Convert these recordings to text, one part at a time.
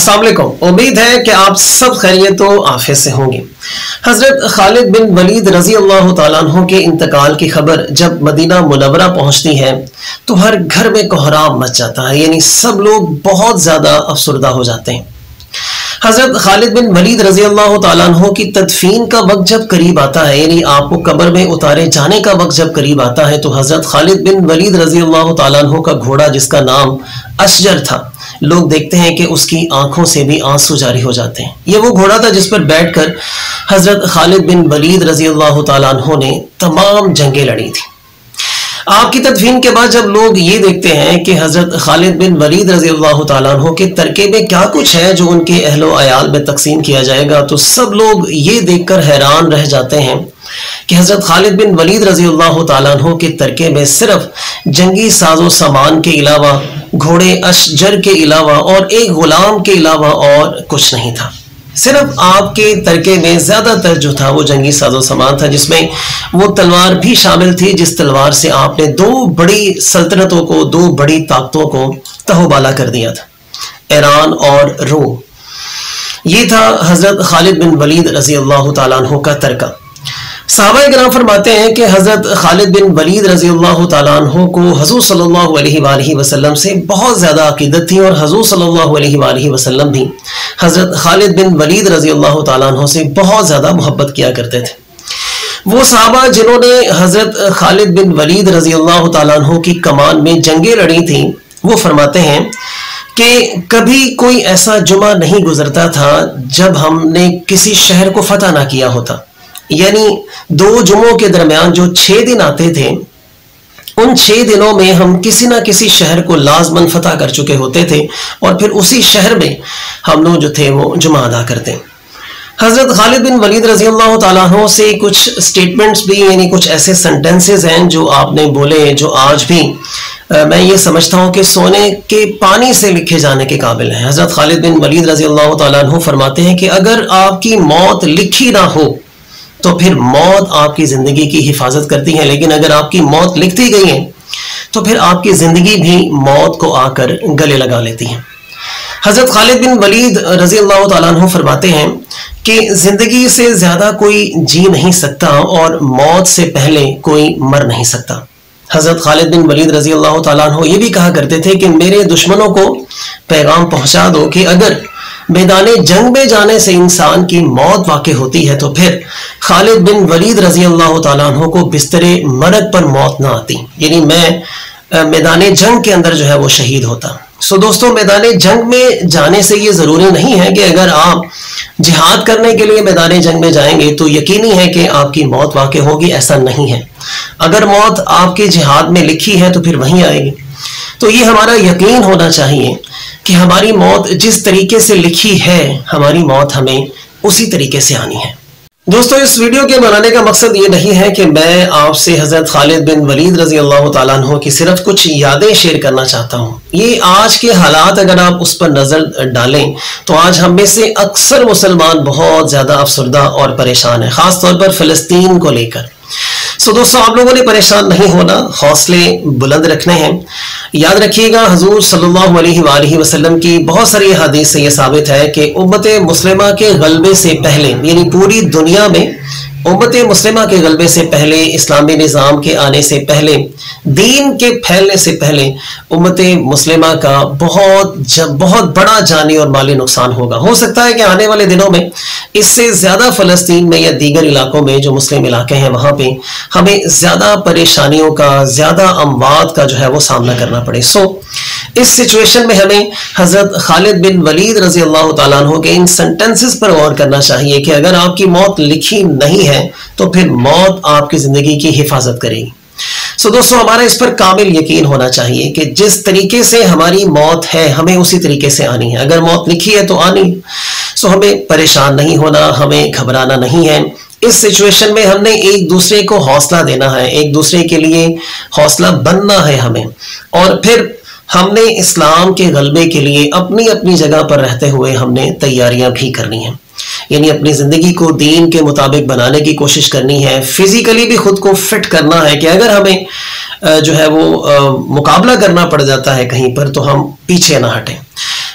अस्सलाम उम्मीद है कि आप सब खैरियत आफियत से होंगे। हज़रत खालिद बिन वलीद रज़ी अल्लाह तु के इंतकाल की खबर जब मदीना मुनवरा पहुँचती है तो हर घर में कोहराम मच जाता है, यानी सब लोग बहुत ज़्यादा अफसरदा हो जाते हैं। हज़रत खालिद बिन वलीद रज़ी अल्लाह तु की तदफीन का वक्त जब करीब आता है, यानी आपको कब्र में उतारे जाने का वक्त जब करीब आता है तो हज़रत खालिद बिन वलीद रज़ी अल्लाह तु का घोड़ा जिसका नाम अशजर था लोग देखते हैं कि उसकी आँखों से भी आँसू जारी हो जाते हैं। ये वो घोड़ा था जिस पर बैठकर हज़रत खालिद बिन वलीद रज़ी अल्लाह तु ने तमाम जंगें लड़ी थी। आपकी तदफीन के बाद जब लोग ये देखते हैं कि हज़रत खालिद बिन वलीद रज़ी अल्लाह तु के तरके में क्या कुछ है जो उनके अहलो अयाल में तकसीम किया जाएगा तो सब लोग ये देखकर हैरान रह जाते हैं कि हज़रत खालिद बिन वलीद रज़ी अल्लाह तु के तरके में सिर्फ़ जंगी साजो सामान के अलावा घोड़े अशजर के अलावा और एक गुलाम के अलावा और कुछ नहीं था। सिर्फ़ आपके तरके में ज़्यादातर जो था वो जंगी साजो सामान था, जिसमें वो तलवार भी शामिल थी, जिस तलवार से आपने दो बड़ी सल्तनतों को, दो बड़ी ताकतों को तहोबाला कर दिया था ईरान और रो। ये था हज़रत खालिद बिन वलीद रज़ी अल्लाह तु का तरका। साहबा ग्राम फरमाते हैं कि हज़रत खालिद बिन वलीद रज़ी अल्लाह को हजूर सल्लल्लाहु अलैहि वसल्लम से बहुत ज़्यादा अकीदत थी और हजूर सल्लल्लाहु अलैहि वसल्लम भी हज़रत खालिद बिन वलीद रज़ी अल्लाह से बहुत ज़्यादा मोहब्बत किया करते थे। वो साहबा जिन्होंने हज़रत खालिद बिन वलीद रज़ी अल्लाह तु की कमान में जंगें लड़ी थी, वो फरमाते हैं कि कभी कोई ऐसा जुमा नहीं गुजरता था जब हमने किसी शहर को फतह ना किया होता। यानी दो जुमों के दरमियान जो छह दिन आते थे उन छह दिनों में हम किसी ना किसी शहर को लाजमन फतह कर चुके होते थे और फिर उसी शहर में हम लोग जो थे वो जुमा अदा करते। हज़रत खालिद बिन वलीद रज़ी अल्लाह से कुछ स्टेटमेंट्स भी यानी कुछ ऐसे सेंटेंसेस हैं जो आपने बोले जो आज भी आ, मैं ये समझता हूँ कि सोने के पानी से लिखे जाने के काबिल हैं। हज़रत खालिद बिन वलीद रज़ी अल्लाह फरमाते हैं कि अगर आपकी मौत लिखी ना हो तो फिर मौत आपकी ज़िंदगी की हिफाजत करती है। लेकिन अगर आपकी मौत लिखती गई है तो फिर आपकी ज़िंदगी भी मौत को आकर गले लगा लेती है। हज़रत खालिद बिन वलीद रज़ी अल्लाह फरमाते हैं कि ज़िंदगी से ज़्यादा कोई जी नहीं सकता और मौत से पहले कोई मर नहीं सकता। हज़रत खालिद बिन वलीद रज़ी अल्लाह तु ये भी कहा करते थे कि मेरे दुश्मनों को पैगाम पहुँचा दो कि अगर मैदान जंग में जाने से इंसान की मौत वाक़ होती है तो फिर खालिद बिन वलीद रज़ी अल्लाह तु को बिस्तरे मरद पर मौत ना आती। यानी मैं मैदान जंग के अंदर जो है वो शहीद होता। सो दोस्तों, मैदान जंग में जाने से ये ज़रूरी नहीं है कि अगर आप जिहाद करने के लिए मैदान जंग में जाएँगे तो यकीनी है कि आपकी मौत वाक़ होगी, ऐसा नहीं है। अगर मौत आपके जिहाद में लिखी है तो फिर वहीं आएगी। तो ये हमारा यकीन होना चाहिए कि हमारी मौत जिस तरीके से लिखी है, हमारी मौत हमें उसी तरीके से आनी है। दोस्तों, इस वीडियो के बनाने का मकसद ये नहीं है कि मैं आपसे हज़रत खालिद बिन वलीद रज़ी अल्लाह तु की सिर्फ़ कुछ यादें शेयर करना चाहता हूँ। ये आज के हालात अगर आप उस पर नज़र डालें तो आज हम में से अक्सर मुसलमान बहुत ज़्यादा अफसरदा और परेशान है, ख़ासतौर पर फ़लस्तीन को लेकर। सो दोस्तों, आप लोगों ने परेशान नहीं होना। हौसले बुलंद रखने हैं। याद रखिएगा, हजूर सल्लल्लाहु वसल्लम की बहुत सारी हदीस से यह साबित है कि उम्मत मुस्लिमा के गलबे से पहले, यानी पूरी दुनिया में उम्मत मुस्लिमा के गलबे से पहले, इस्लामी निज़ाम के आने से पहले, दीन के फैलने से पहले उम्मत मुस्लिमा का बहुत जब बहुत बड़ा जानी और माली नुकसान होगा। हो सकता है कि आने वाले दिनों में इससे ज़्यादा फ़लस्तीन में या दीगर इलाकों में जो मुस्लिम इलाके हैं, वहाँ पे हमें ज़्यादा परेशानियों का, ज़्यादा अमवाद का जो है वो सामना करना पड़े। सो इस सिचुएशन में हमें हज़रत खालिद बिन वलीद रज़ी अल्लाह तु के इन सेंटेंसेस पर गौर करना चाहिए कि अगर आपकी मौत लिखी नहीं है तो फिर मौत आपकी ज़िंदगी की हिफाजत करेगी। सो so, दोस्तों हमारा इस पर कामिल यकीन होना चाहिए कि जिस तरीके से हमारी मौत है हमें उसी तरीके से आनी है। अगर मौत लिखी है तो आनी। सो so, हमें परेशान नहीं होना हमें घबराना नहीं है। इस सिचुएशन में हमने एक दूसरे को हौसला देना है एक दूसरे के लिए हौसला बनना है हमें। और फिर हमने इस्लाम के गलबे के लिए अपनी अपनी जगह पर रहते हुए हमने तैयारियाँ भी करनी है। यानी अपनी ज़िंदगी को दीन के मुताबिक बनाने की कोशिश करनी है। फिज़िकली भी खुद को फिट करना है कि अगर हमें जो है वो मुकाबला करना पड़ जाता है कहीं पर तो हम पीछे ना हटें।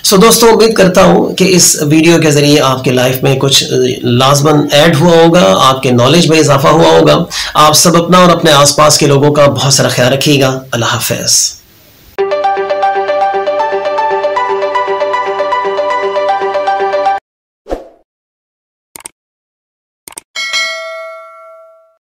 सो दोस्तों, उम्मीद करता हूँ कि इस वीडियो के ज़रिए आपके लाइफ में कुछ लाजमन ऐड हुआ होगा, आपके नॉलेज में इजाफा हुआ होगा। आप सब अपना और अपने आसपास के लोगों का बहुत सारा ख्याल रखिएगा। अल्लाह हाफिज़।